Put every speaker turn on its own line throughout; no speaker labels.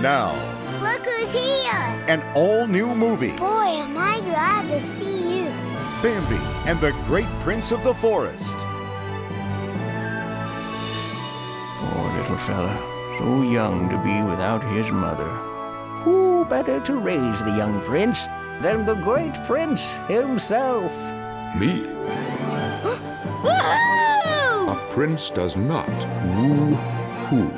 Now,
Look who's here!
an all new movie
Boy, am I glad to see you.
Bambi and the Great Prince of the Forest.
Poor little fella, so young to be without his mother. Who better to raise the young prince than the great prince himself?
Me? A prince does not woo who.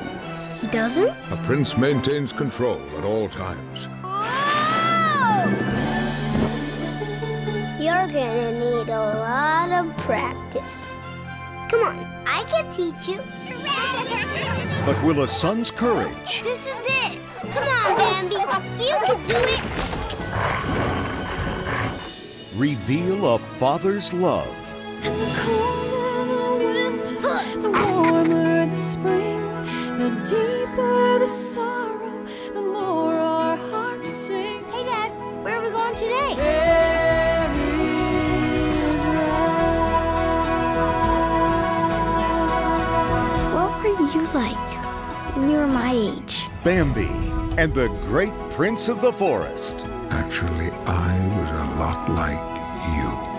He doesn't?
A prince maintains control at all times.
Whoa! You're gonna need a lot of practice. Come on, I can teach you.
But will a son's courage
This is it. Come on, Bambi. You can do it.
reveal a father's love?
Deeper the sorrow, the more our hearts sing.
Hey, Dad, where are we going today?
There is love.
What were you like when you were my age?
Bambi and the Great Prince of the Forest.
Actually, I was a lot like you.